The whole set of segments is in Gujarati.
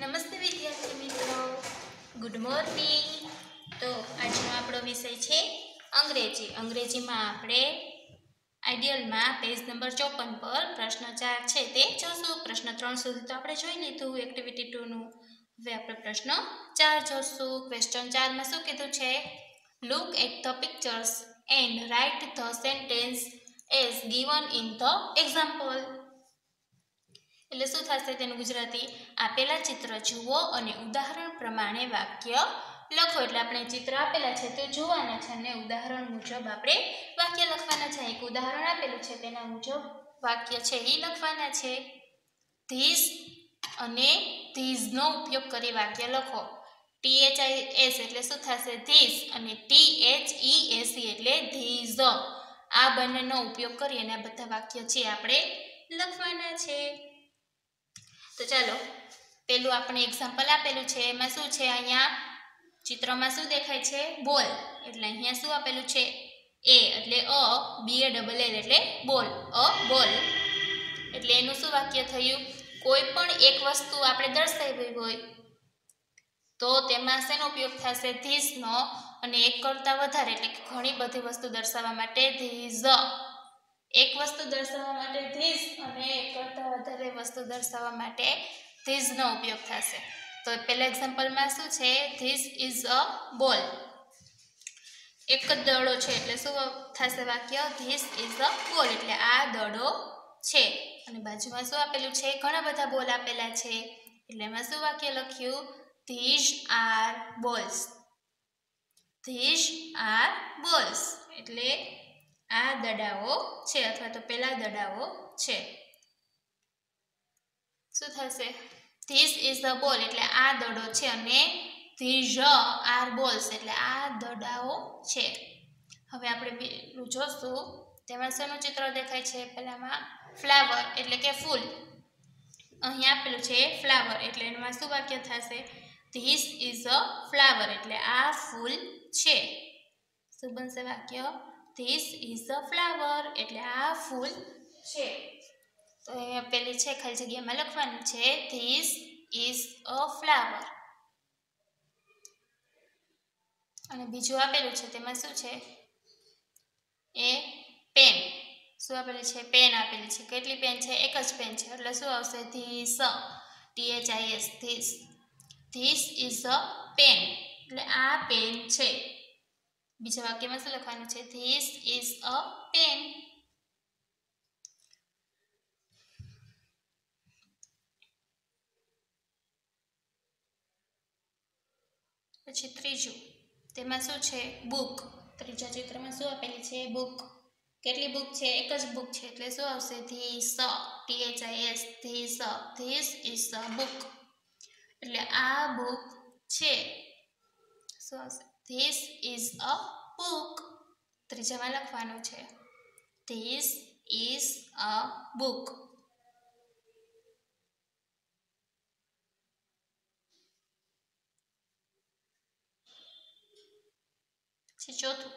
નમસ્તે વિદ્યાર્થી મિત્રો. ગુડ મોર્નિંગ તો આજનો આપણો વિષય છે અંગ્રેજી. અંગ્રેજીમાં આપણે આઈડિયલમાં પેજ નંબર ચોપન પર પ્રશ્ન ચાર છે તે જોશું. પ્રશ્ન ત્રણ સુધી તો આપણે જોઈ લીધું. એક્ટિવિટી ટુનું હવે આપણે પ્રશ્ન ચાર જોશું. ક્વેશ્ચન ચારમાં શું કીધું છે? Look at the pictures and write the sentence as given in the example એટલે શું થશે તેનું ગુજરાતી? આપેલા ચિત્ર જુઓ અને ઉદાહરણ પ્રમાણે વાક્ય લખો. એટલે આપણે ચિત્ર આપેલા છે તે જોવાના છે અને ઉદાહરણ મુજબ આપણે વાક્ય લખવાના છે. એક ઉદાહરણ આપેલું છે, તેના મુજબ વાક્ય છે એ લખવાના છે. ધીસ અને ધીઝનો ઉપયોગ કરી વાક્ય લખો. ટી એચ આઈ એસ એટલે શું થશે? ધીસ અને ટી એચ ઈ એસ એટલે ધીઝ આ બંનેનો ઉપયોગ કરી અને આ બધા વાક્ય છે આપણે લખવાના છે. તો ચાલો, પેલું આપણે એક્ઝામ્પલ આપેલું છે, એમાં શું છે અહીંયા? ચિત્રમાં શું દેખાય છે? બોલ. એટલે અહીંયા શું આપેલું છે? એ એટલે અ બી એ ડબલ એલ એટલે બોલ. અ, બોલ. એટલે એનું શું વાક્ય થયું? કોઈ પણ એક વસ્તુ આપણે દર્શાવી હોય, તો તેમાં શેનો ઉપયોગ થશે? ધીસનો અને એક કરતાં વધારે, એટલે કે ઘણી બધી વસ્તુ દર્શાવવા માટે ધીઝ એક વસ્તુ દર્શાવવા માટે ધીસ અને એક કરતાં વધારે વસ્તુ દર્શાવવા માટે ધીસનો ઉપયોગ થશે. તો પહેલા એક્ઝામ્પલમાં શું છે? ધીસ ઇઝ અ બોલ. એક જ દડો છે એટલે શું થશે વાક્ય? ધીસ ઇઝ અ બોલ એટલે આ દડો છે. અને બાજુમાં શું આપેલું છે? ઘણા બધા બોલ આપેલા છે. એટલે એમાં શું વાક્ય લખ્યું? These are balls. These are balls. એટલે આ દડાઓ છે અથવા તો પેલા દડાઓ છે. શું થશે? ધીસ ઇઝ ધ બોલ એટલે આ દડો છે અને ધીઝ આર બોલ્સ એટલે આ દડાઓ છે. હવે આપણે બીજું જોશું. તેમાં શેનું ચિત્ર દેખાય છે? પહેલામાં ફ્લાવર એટલે કે ફૂલ. અહીં આપેલું છે ફ્લાવર એટલે એમાં શું વાક્ય થશે? ધીસ ઇઝ અ ફ્લાવર એટલે આ ફૂલ છે. શું બનશે વાક્ય? ધીસ ઇઝ અ ફ્લાવર એટલે આ ફૂલ છે. તો એ પેલી છે ખાલી જગ્યામાં લખવાનું છે ધીસ ઇઝ અ ફ્લાવર અને બીજું આપેલું છે, તેમાં શું છે? એ પેન શું આપેલી છે? પેન આપેલી છે. કેટલી પેન છે? એક જ પેન છે. એટલે શું આવશે? This T H I S H I S this this is a pen એટલે આ પેન છે. બીજા વાક્યમાં શું લખવાનું છે ધીસ ઇઝ અ પેન પછી ત્રીજું તેમાં શું છે બુક ત્રીજા ચિત્રમાં શું આપેલી છે બુક કેટલી બુક છે એક જ બુક છે એટલે શું આવશે this T H I S this this is a book એટલે આ બુક છે શું આવશે ધીસ ઇઝ અ બુક ત્રીજામાં લખવાનું છે. ધીસ ઇઝ અ બુક ચોથું.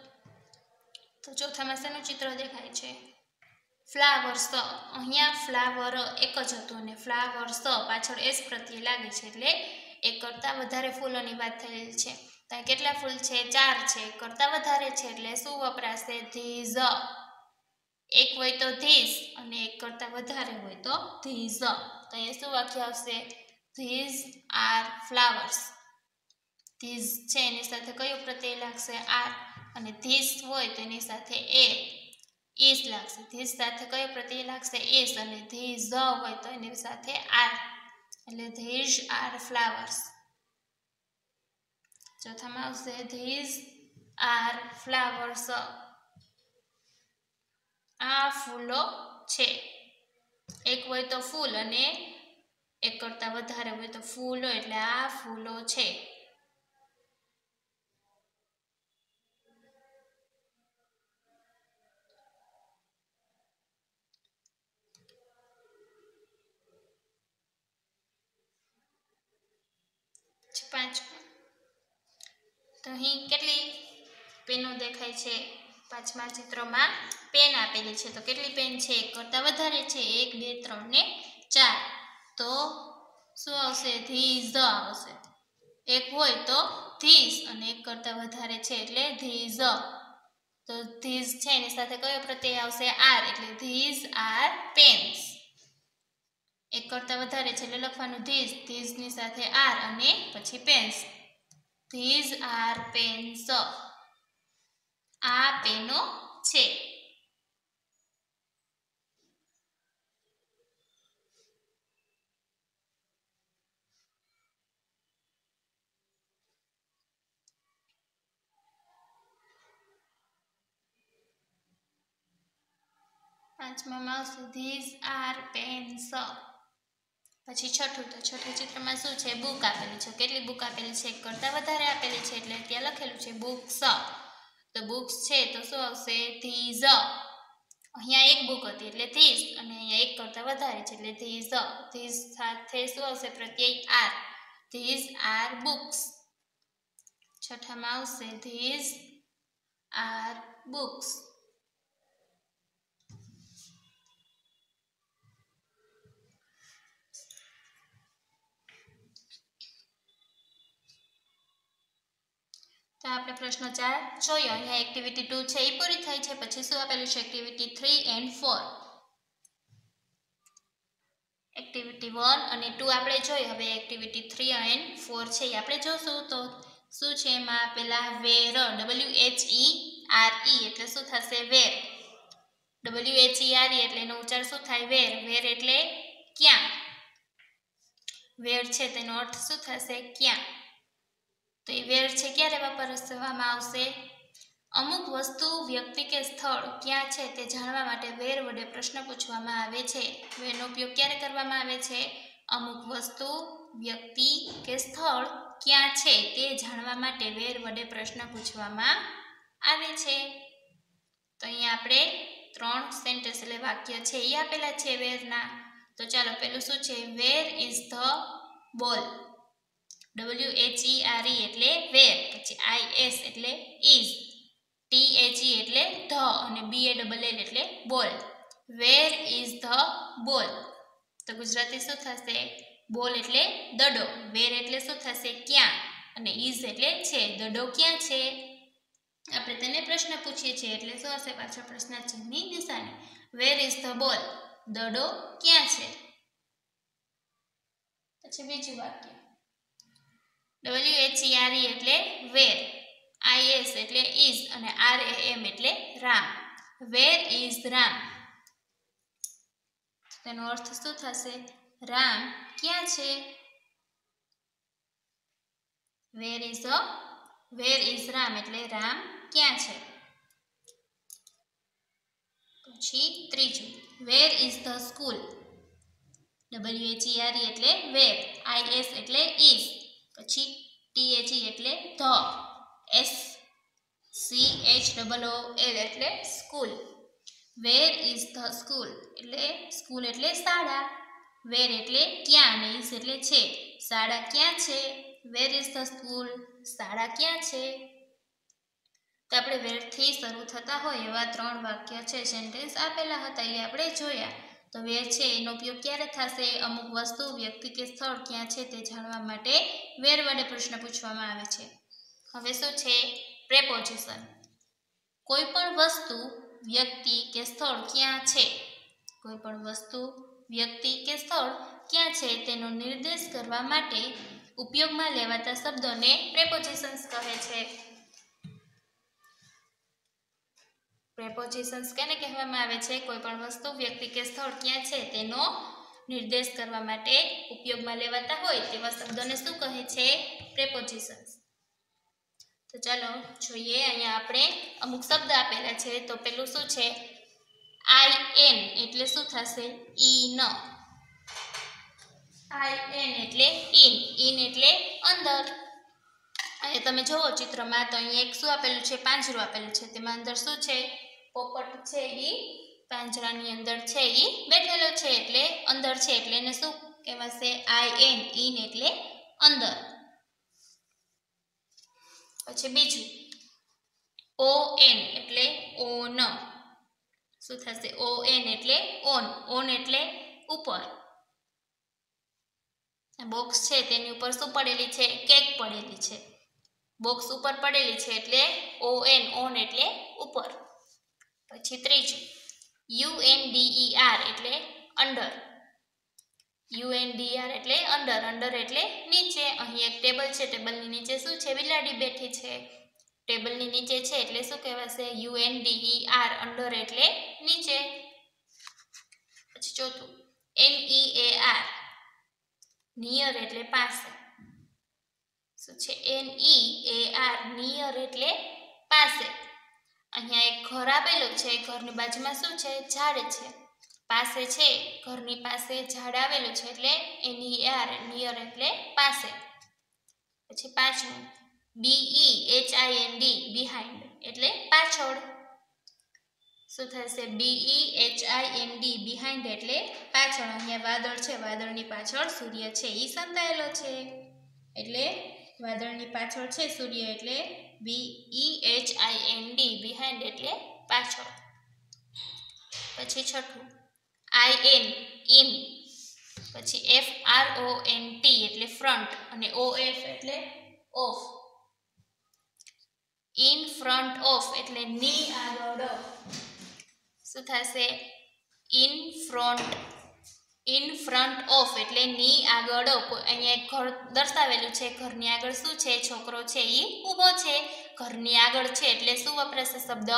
તો ચોથામાં શેનું ચિત્ર દેખાય છે. ફ્લાવર્સ અહીંયા ફ્લાવર એક જ હતું અને ફ્લાવર્સ પાછળ એસ પ્રત્યે લાગે છે એટલે એક કરતાં વધારે ફૂલોની વાત થયેલ છે. ત્યાં કેટલા ફૂલ છે? ચાર છે. કરતાં વધારે છે એટલે શું વપરાશે? ધીઝ એક હોય તો ધીસ અને એક કરતાં વધારે હોય તો ધીઝ તો એ શું વાક્ય આવશે? These R flowers. ધીઝ છે એની સાથે કયો પ્રત્યય લાગશે? આર. અને ધીસ હોય તો એની સાથે એ. ઇસ લાગશે. ધીસ સાથે કયો પ્રત્યય લાગશે? ઇસ અને ધીઝ હોય તો એની સાથે આર. એટલે ધીઝ આર ફ્લાવર્સ. ચોથામાં આવશે ધીઝ આર ફ્લાવર્સ આ ફૂલો છે એક હોય તો ફૂલ અને એક કરતાં વધારે હોય તો ફૂલો એટલે આ ફૂલો છે પાંચમું તો અહીં કેટલી પેનો દેખાય છે? પાંચમા ચિત્રમાં પેન આપેલી છે. તો કેટલી પેન છે? એક કરતાં વધારે છે. એક, બે, ત્રણ ને ચાર. તો શું આવશે? ધીઝ આવશે. એક હોય તો ધીસ અને એક કરતાં વધારે છે એટલે ધીઝ તો ધીઝ છે એની સાથે કયો પ્રત્યય આવશે? આર. એટલે ધીઝ આર પેન્સ. એક કરતાં વધારે છે એટલે લખવાનું ધીઝ ધીઝની સાથે આર અને પછી પેન્સ. ધીઝ આર પેન્સ આ પેનો છે. પાંચમામાં ધીઝ આર પેન્સ પછી છઠ્ઠું તો છઠ્ઠું ચિત્રમાં શું છે? બુક આપેલી છે. કેટલી બુક આપેલી છે? એક કરતાં વધારે આપેલી છે. એટલે ત્યાં લખેલું છે બુક્સ તો બુક્સ છે તો શું આવશે? ધીઝ અહીંયા એક બુક હતી એટલે ધીઝ અને અહીંયા એક કરતાં વધારે છે એટલે ધીઝ ધીઝ સાથે શું આવશે? પ્રત્યય આર ધીઝ આર બુક્સ છઠ્ઠામાં આવશે ધીઝ આર બુક્સ તો આપણે પ્રશ્ન ચાર જોઈએ અહીંયા એક્ટિવિટી ટુ છે એ પૂરી થઈ છે પછી શું આપેલું છે? Activity three and four activity one અને ટુ આપણે જોઈએ હવે એક્ટિવિટી થ્રી એન્ડ ફોર છે એ આપણે જોશું. તો શું છે એમાં આપેલા? Where W H E R E એટલે શું થશે? Where. W H E R E એટલે એનો ઉચ્ચાર શું થાય? વેર. વેર એટલે ક્યાં? વેર છે, તેનો અર્થ શું થશે? ક્યાં? તો એ વેર છે ક્યારે વાપરવામાં આવશે? અમુક વસ્તુ, વ્યક્તિ કે સ્થળ ક્યાં છે તે જાણવા માટે વેર વડે પ્રશ્ન પૂછવામાં આવે છે. વેરનો ઉપયોગ ક્યારે કરવામાં આવે છે? અમુક વસ્તુ, વ્યક્તિ કે સ્થળ ક્યાં છે તે જાણવા માટે વેર વડે પ્રશ્ન પૂછવામાં આવે છે. તો અહીંયા આપણે ત્રણ સેન્ટેન્સ એટલે વાક્ય છે એ આપેલા છે વેરના. તો ચાલો, પેલું શું છે? Where is the ball. W H E R E એટલે વેર પછી આઈ એસ એટલે ઇઝ ટી એચ ઈ એટલે ધ અને બી એ ડબલ એલ એટલે બોલ વેર ઇઝ ધ બોલ તો ગુજરાતી શું થશે? બોલ એટલે દડો. વેર એટલે શું થશે? ક્યાં? અને ઇઝ એટલે છે. દડો ક્યાં છે? આપણે તેને પ્રશ્ન પૂછીએ છીએ. એટલે શું હશે? પાછળ પ્રશ્ન ચિહ્નની નિશાની. વેર ઇઝ ધ બોલ દડો ક્યાં છે? પછી બીજું વાક્ય. ડબલ્યુ એચ ઈ એટલે વેર આઈ એસ એટલે ઇઝ અને આર એ એમ એટલે રામ. વેર ઇઝ રામ? તેનો અર્થ શું થશે? રામ ક્યાં છે? Where is a where is Ram એટલે રામ ક્યાં છે? પછી ત્રીજું where is the school W H E R એટલે વેર આઈએસ એટલે ઇઝ પછી ટી એચ એટલે the S C H double O L એટલે school where is the school એટલે સ્કૂલ એટલે શાળા. વેર એટલે ક્યાં? અને ઇઝ એટલે છે. શાળા ક્યાં છે? વેર ઇઝ ધ સ્કૂલ શાળા ક્યાં છે? તો આપણે વેરથી શરૂ થતા હોય એવા ત્રણ વાક્ય છે. સેન્ટેન્સ આપેલા હતા એ આપણે જોયા. તો વેર છે, એનો ઉપયોગ ક્યારે થશે? અમુક વસ્તુ, વ્યક્તિ કે સ્થળ ક્યાં છે તે જાણવા માટે વેર વડે પ્રશ્ન પૂછવામાં આવે છે. હવે શું છે? પ્રેપોઝિશન કોઈ પણ વસ્તુ, વ્યક્તિ કે સ્થળ ક્યાં છે? કોઈ પણ વસ્તુ, વ્યક્તિ કે સ્થળ ક્યાં છે તેનો નિર્દેશ કરવા માટે ઉપયોગમાં લેવાતા શબ્દોને પ્રેપોઝિશન્સ કહે છે. પ્રેપોઝિશન્સ કેને કહેવામાં આવે છે? કોઈ પણ વસ્તુ વ્યક્તિ કે સ્થળ ક્યાં છે તેનો નિર્દેશ કરવા માટે ઉપયોગમાં લેવાતા હોય તેવા શબ્દોને શું કહે છે? પ્રેપોઝિશન્સ તો ચાલો જોઈએ, અહીંયા આપણે અમુક શબ્દ આપેલા છે. તો પેલું શું છે? આઈ એન એટલે શું થશે? ઈ ન આઈ એન એટલે ઇન ઇન એટલે અંદર. અને તમે જુઓ ચિત્રમાં તો અહીંયા એક શું આપેલું છે? પાંજરું આપેલું છે. તેમાં અંદર શું છે? પોપટ છે એ પાંજરાની અંદર છે એ બેઠેલો છે એટલે અંદર છે એટલે એને શું કહેવાશે? આઈ એન ઇન એટલે અંદર. પછી બીજું, ઓ એન એટલે ઓન. શું થશે? ઓ એન એટલે ઓન. ઓન એટલે ઉપર. બોક્સ છે તેની ઉપર શું પડેલી છે? કેક પડેલી છે. બોક્સ ઉપર પડેલી છે એટલે ઓ એન ઓન એટલે ઉપર. પછી ત્રીજું યુ એન ડી એટલે અંડર યુ એન ડી એટલે અંડર અંડર એટલે નીચે. અહીં એક ટેબલ છે ટેબલની નીચે શું છે? બિલાડી બેઠી છે. ટેબલની નીચે છે એટલે શું કહેવાશે? U N D R under એટલે નીચે. પછી ચોથું N E A R near એટલે પાસે. શું છે N E A R near એટલે પાસે. અહીંયા એક ઘર આવેલું છે ઘરની બાજુમાં શું છે? ઝાડ છે. પાસે છે, ઘરની પાસે ઝાડ આવેલું છે એટલે એની આર નિયર એટલે પાસે. પછી પાછળ B E H I N D behind એટલે પાછળ. શું થશે? B E H I N D behind એટલે પાછળ. અહીંયા વાદળ છે, વાદળની પાછળ સૂર્ય છે. એ સંતાયેલો છે. એટલે વાદળની પાછળ છે સૂર્ય એટલે B E H I N D behind એટલે પાછળ. પછી છઠ્ઠું આઈ એન ઇન પછી F R O N T એટલે ફ્રન્ટ અને ઓ એફ એટલે ઓફ ઇન ફ્રન્ટ ઓફ એટલે ની આગળ. શું થશે? In front in front of એટલે ની આગળ અહીંયા એક ઘર દર્શાવેલું છે, ઘરની આગળ શું છે, છોકરો છે એ ઊભો છે. ઘરની આગળ છે, એટલે શું વપરાશે શબ્દ?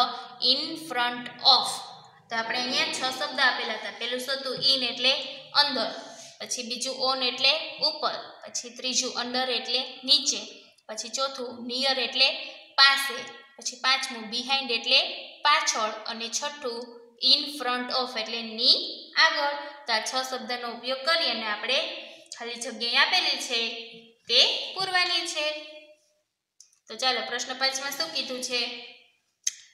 ઇન ફ્રન્ટ ઓફ તો આપણે અહીંયા છ શબ્દ આપેલા હતા. પેલું શું હતું? ઇન એટલે અંદર. પછી બીજું ઓન એટલે ઉપર. પછી ત્રીજું અંડર એટલે નીચે. પછી ચોથું નિયર એટલે પાસે. પછી પાંચમું બિહાઇન્ડ એટલે પાછળ. અને છઠ્ઠું ઇન ફ્રન્ટ ઓફ એટલે ની આગળ. તો આ છ શબ્દનો ઉપયોગ કરી અને આપણે ખાલી જગ્યાએ આપેલી છે તે પૂરવાની છે. તો ચાલો પ્રશ્ન પાંચમાં શું કીધું છે?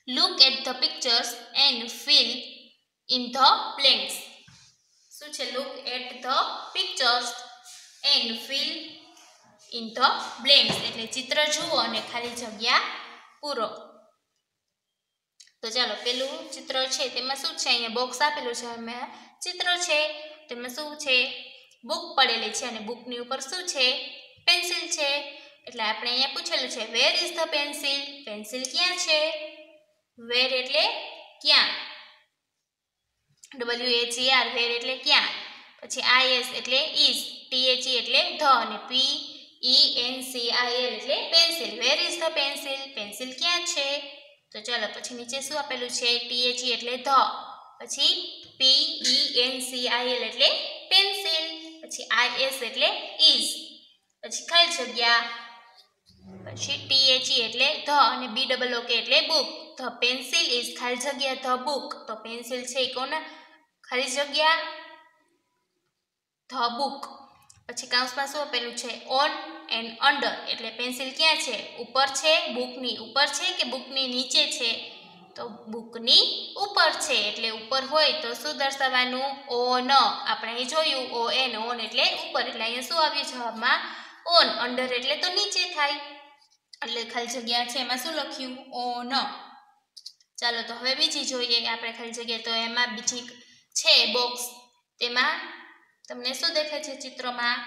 Look at the pictures and fill in the blanks શું છે? Look at the pictures and fill in the blanks એટલે ચિત્ર જુઓ અને ખાલી જગ્યા પૂરો. તો ચાલો, પેલું ચિત્ર છે તેમાં શું છે? અહીંયા બોક્સ આપેલું છે. એમાં ચિત્ર છે, તેમાં શું છે? બુક પડેલી છે અને બુકની ઉપર શું છે? પેન્સિલ છે. એટલે આપણે અહીંયા પૂછેલું છે where is the pencil pencil ક્યાં છે? વેર એટલે ક્યાં? W H E R where એટલે ક્યાં? પછી આઈ એસ એટલે ઇઝ ટી એચ ઈ એટલે ધ અને P E N C I L એટલે pencil where is the pencil pencil ક્યાં છે? તો ચાલો, પછી નીચે શું આપેલું છે? ટી એચ ઈ એટલે ધ. પછી P E N C I L એટલે પેન્સિલ, પછી આઈ એસ એટલે ઇઝ પછી ખાલી જગ્યા, પછી ટી એચ ઈ એટલે ધ અને બી ડબલ ઓ કે એટલે બુક. ધ પેન્સિલ ઇઝ ખાલી જગ્યા ધ બુક. તો પેન્સિલ છે એ કોના? ખાલી જગ્યા ધ બુક. પછી કાઉન્સમાં શું આપેલું છે? On and under. એટલે પેન્સિલ ક્યાં છે? ઉપર છે બુકની. ઉપર છે કે બુકની નીચે છે? તો બુકની ઉપર છે. એટલે ઉપર હોય તો શું દર્શાવવાનું? ઓ ન. આપણે અહીં જોયું, ઓ એન ઓન એટલે ઉપર. એટલે અહીંયા શું આવ્યું? જવાબમાં ઓન. અંડર એટલે તો નીચે થાય. એટલે ખાલી જગ્યા છે એમાં શું લખ્યું? ઓ, ન. ચાલો તો હવે બીજી જોઈએ. આપણે ખાલી જગ્યા તો એમાં બીજી છે બોક્સ તેમાં તમને શું દેખાય છે ચિત્રમાં?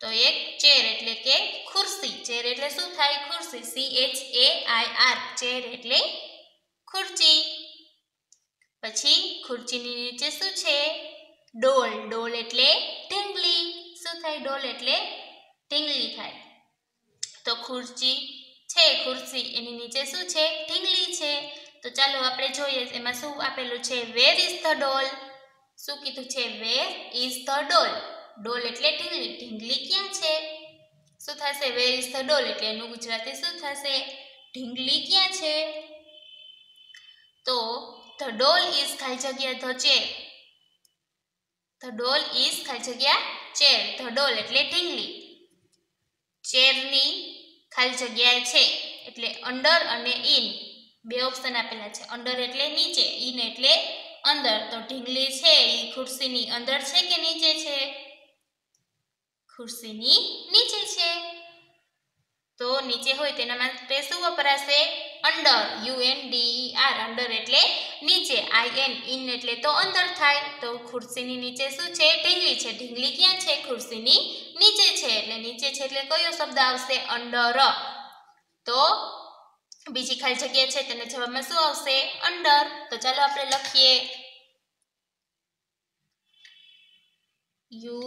તો એક ચેર એટલે કે ખુરશી. ચેર એટલે શું થાય? ખુરશી. C H A I R chair એટલે ખુરચી. પછી ખુરચીની નીચે શું છે? ડોલ. ડોલ એટલે ઢીંગલી. શું થાય? ડોલ એટલે ઢીંગલી થાય. તો ખુરચી છે ખુરશી એની નીચે શું છે? ઢીંગલી છે. તો ચાલો આપણે જોઈએ, એમાં શું આપેલું છે? Where is the doll. શું કીધું છે? વેર ઇઝ ધ ડોલ. ડોલ એટલે ઢીંગલી. ઢીંગલી ક્યાં છે? શું થશે? Where is the doll. એટલે એનું ગુજરાતી શું થશે? ઢીંગલી ક્યાં છે? તો ધ ડોલ ઇઝ ખાલી જગ્યા the chair. The doll is ખાલી જગ્યા ચેર. ધ ડોલ એટલે ઢીંગલી. ચેરની ખાલી જગ્યાએ છે એટલે અંડર અને ઇન. બે ઓપ્શન આપેલા છે. અંડર એટલે નીચે, ઇન એટલે અંદર. તો ઢીંગલી છે એ ખુરશીની અંદર છે કે નીચે છે? ખુરશીની નીચે છે. તો નીચે હોય તેના માટે શું વપરાશે? Under U N D under એટલે નીચે આઈ એન ઇન એટલે તો અંદર થાય. તો ખુરશીની નીચે શું છે? ઢીંગલી છે. ઢીંગલી ક્યાં છે? ખુરશીની નીચે છે. એટલે નીચે છે એટલે કયો શબ્દ આવશે? અંડર તો બીજી ખાલી જગ્યા છે. તેને જવાબમાં શું આવશે? અંડર તો ચાલો આપણે લખીએ. U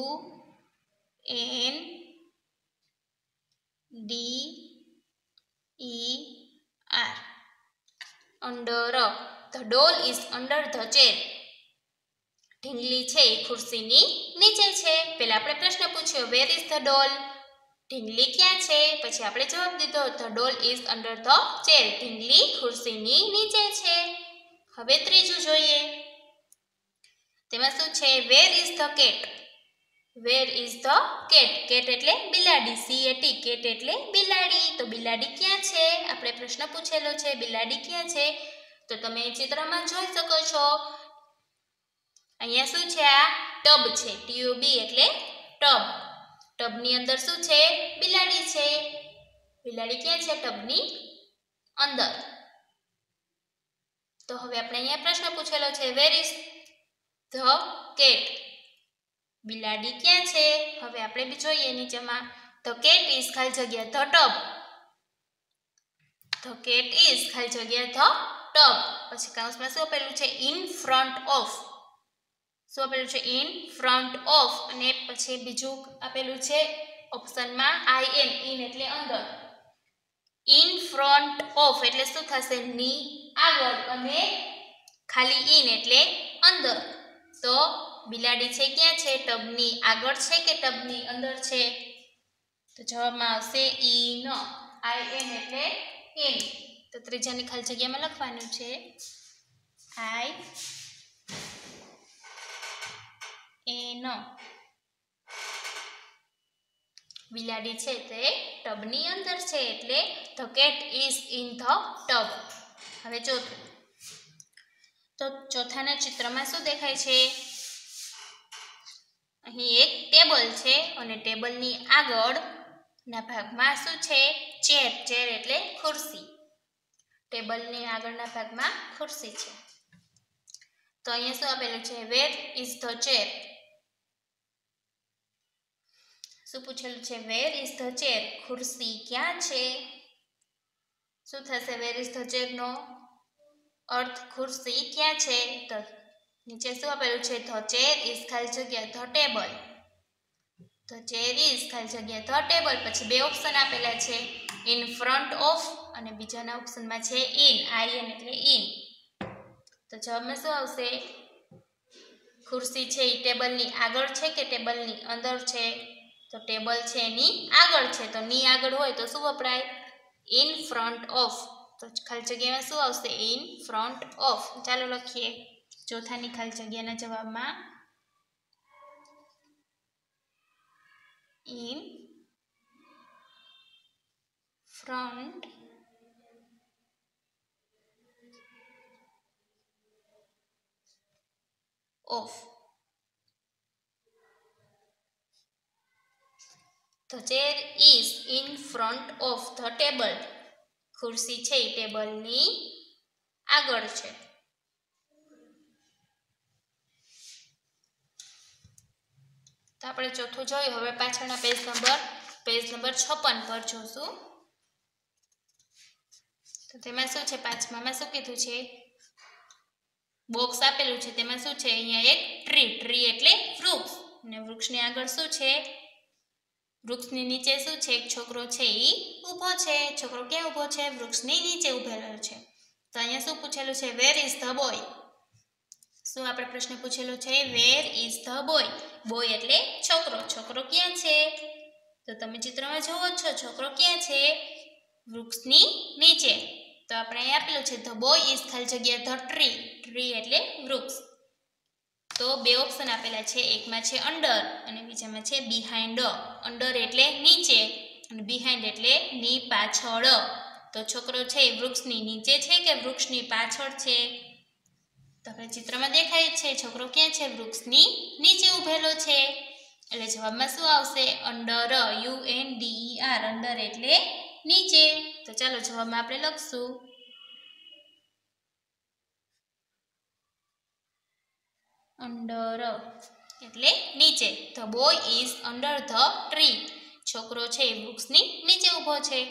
N D E R under the doll is under the chair ઢીંગલી છે એ ખુરશીની નીચે છે. પહેલા આપણે પ્રશ્ન પૂછ્યો વેર ઇઝ ધ ડોલ ઢીંગલી ક્યાં છે? પછી આપણે જવાબ દીધો the doll is under the chair ઢીંગલી ખુરશીની નીચે છે. હવે ત્રીજું જોઈએ. તેમાં શું છે? Where is the cat where is the cat cat એટલે બિલાડી. સી એ કેટ એટલે બિલાડી. તો બિલાડી ક્યાં છે? આપણે પ્રશ્ન પૂછેલો છે, બિલાડી ક્યાં છે? તો તમે ચિત્રમાં જોઈ શકો છો. અહીંયા શું છે આ? ટબ છે. ટીયુબી એટલે ટબ ટબની અંદર શું છે? બિલાડી છે. બિલાડી ક્યાં છે? ટબની અંદર. તો હવે આપણે અહીંયા પ્રશ્ન પૂછેલો છે. વેર ઇઝ ધ કેટ બિલાડી ક્યાં છે? હવે આપણે બી જોઈએ નીચેમાં. ધ કેટ ઇઝ ખાલી જગ્યા the tub the cat is ખાલી જગ્યા ધ ટબ પછી કાઉન્સમાં શું આપેલું છે? ઇન ફ્રન્ટ ઓફ શું આપેલું છે? ઇન ફ્રન્ટ ઓફ અને પછી બીજું આપેલું છે ઓપ્શનમાં આઈ એન ઇન એટલે અંદર. ઇન ફ્રન્ટ ઓફ એટલે શું થશે? ની આગળ. અને ખાલી ઇન એટલે અંદર. તો બિલાડી છે ક્યાં છે? ટબની આગળ છે કે ટબની અંદર છે? તો જવાબમાં આવશે ઈન આઈ એન એટલે એન. તો ત્રીજાની ખાલી જગ્યામાં લખવાનું છે. આઈ એન બિલાડી છે તે ટબની અંદર છે એટલે the cat is in the tub. હવે ચોથું. તો ચોથાના ચિત્રમાં શું દેખાય છે? અહીં એક ટેબલ છે અને ટેબલની આગળના ભાગમાં શું છે? ચેર. ચેર એટલે ખુરશી. ટેબલની આગળના ભાગમાં ખુરશી છે. તો અહીંયા શું આપેલું છે? Where is the chair. શું પૂછેલું છે? Where is the chair. ખુરશી ક્યાં છે? શું થશે? વેર ઇઝ ધ ચેરનો અર્થ ખુરશી ક્યાં છે? તો નીચે શું આપેલું છે? ધ ચેર ઇઝ ખાલી જગ્યા the table. The chair is ખાલી જગ્યા ધ ટેબલ. પછી બે ઓપ્શન આપેલા છે, ઇન ફ્રન્ટ ઓફ અને બીજાના ઓપ્શનમાં છે, ઇન આઈ એન એટલે ઇન તો જવાબમાં શું આવશે? ખુરશી છે એ ટેબલની આગળ છે કે ટેબલની અંદર છે? તો ટેબલ છે એની આગળ છે. તો ની આગળ હોય તો શું વપરાય? ઇન ફ્રન્ટ ઓફ તો ખાલી જગ્યામાં શું આવશે? ઇન ફ્રન્ટ ઓફ ચાલો લખીએ. ચોથાની ખાલી જગ્યાના જવાબમાં in front of The chair is in front of the table. ખુરશી છે એ ટેબલની આગળ છે તો આપણે ચોથું જોયું. હવે પાછળના પેજ નંબર પેજ નંબર છપ્પન પર જોશું. તો તેમાં શું છે? પાંચમામાં શું કીધું છે? બોક્સ આપેલું છે. તેમાં શું છે? અહીંયા એક ટ્રી ટ્રી એટલે વૃક્ષ. અને વૃક્ષની આગળ શું છે? વૃક્ષની નીચે શું છે? એક છોકરો છે એ ઊભો છે. છોકરો ક્યાં ઊભો છે? વૃક્ષની નીચે ઊભેલો છે. તો અહીંયા શું પૂછેલું છે? વેર ઇઝ ધ બોય શું આપણે પ્રશ્ન પૂછેલો છે? Where is the boy boy એટલે છોકરો. છોકરો ક્યાં છે? તો તમે ચિત્રમાં જુઓ છો, છોકરો ક્યાં છે? વૃક્ષની નીચે. તો આપણે આપેલું છે ધ બોય ઇઝ ખાલી જગ્યા ધ ટ્રી ટ્રી એટલે વૃક્ષ. તો બે ઓપ્શન આપેલા છે, એકમાં છે અંડર અને બીજામાં છે બિહાઇન્ડ અંડર એટલે નીચે અને બિહાઇન્ડ એટલે ની પાછળ. તો છોકરો છે વૃક્ષની નીચે છે કે વૃક્ષની પાછળ છે? આપણે ચિત્રમાં દેખાય છે, છોકરો ક્યાં છે? વૃક્ષની નીચે ઊભેલો છે. એટલે જવાબમાં શું આવશે? Under U N D R under એટલે નીચે. તો ચાલો જવાબમાં આપણે લખશું. અંડર એટલે નીચે. The boy is under the tree છોકરો છે એ વૃક્ષની નીચે ઊભો છે.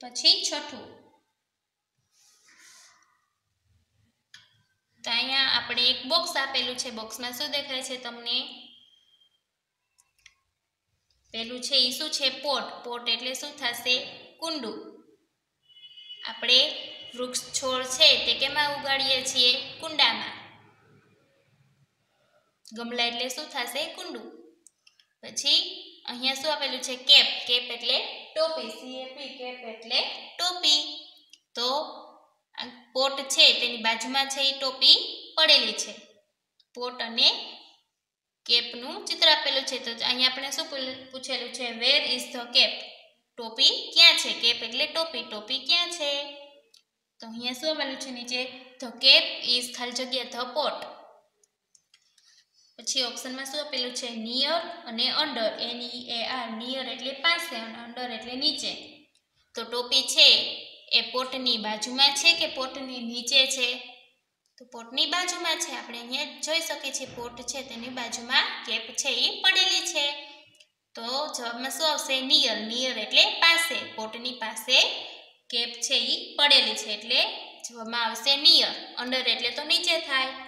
પછી છઠ્ઠું. તો અહીંયા આપણે એક બોક્સ આપેલું છે. બોક્સમાં શું દેખાય છે તમને? પેલું છે એ શું છે? પોટ પોટ એટલે શું થશે? કુંડું. આપણે વૃક્ષ છોડ છે તે કેમાં ઉગાડીએ છીએ? કુંડામાં. ગમલા એટલે શું થશે? કુંડું. પછી અહીંયા શું આપેલું છે? કેપ કેપ એટલે ટોપી. સીએપી કેપ એટલે ટોપી. તો પોટ છે, તેની બાજુમાં છે એ ટોપી પડેલી છે. પોટ અને કેપનું ચિત્ર આપેલું છે. તો અહીંયા આપણે શું પૂછેલું છે? વેર ઇઝ ધ કેપ ટોપી ક્યાં છે? કેપ એટલે ટોપી. ટોપી ક્યાં છે? તો અહીંયા શું આવેલું છે? નીચે ધ કેપ ઇઝ ખાલી જગ્યા ધ પોટ પછી ઓપ્શનમાં શું આપેલું છે? નિયર અને under N A R near એટલે પાસે અને અંડર એટલે નીચે. તો ટોપી છે. એ પોટની બાજુમાં છે કે પોટની નીચે છે? તો પોટની બાજુમાં છે. આપણે અહીંયા જોઈ શકીએ છીએ પોટ છે, તેની બાજુમાં કેપ છે, એ પડેલી છે. તો જવાબમાં શું આવશે? નિયર નિયર એટલે પાસે. પોટની પાસે કેપ છે, એ પડેલી છે એટલે જવાબમાં આવશે નિયર અંડર એટલે તો નીચે થાય.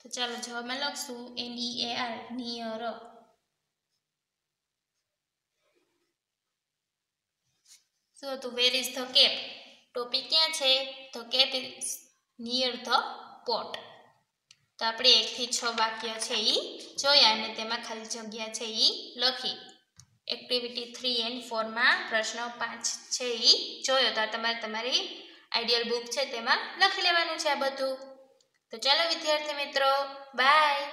તો ચાલો જવાબમાં લખશું. N E A R near શું હતું વેર ઇઝ ધ કેપ ટોપી ક્યાં છે? તો cap is near the pot તો આપણે એકથી છ વાક્ય છે એ જોયા અને તેમાં ખાલી જગ્યા છે એ લખી. એક્ટિવિટી થ્રી એન્ડ ફોરમાં પ્રશ્ન પાંચ છે એ જોયો. તો તમારે તમારી આઈડિયલ બુક છે તેમાં લખી લેવાનું છે આ બધું. તો ચાલો વિદ્યાર્થી મિત્રો બાય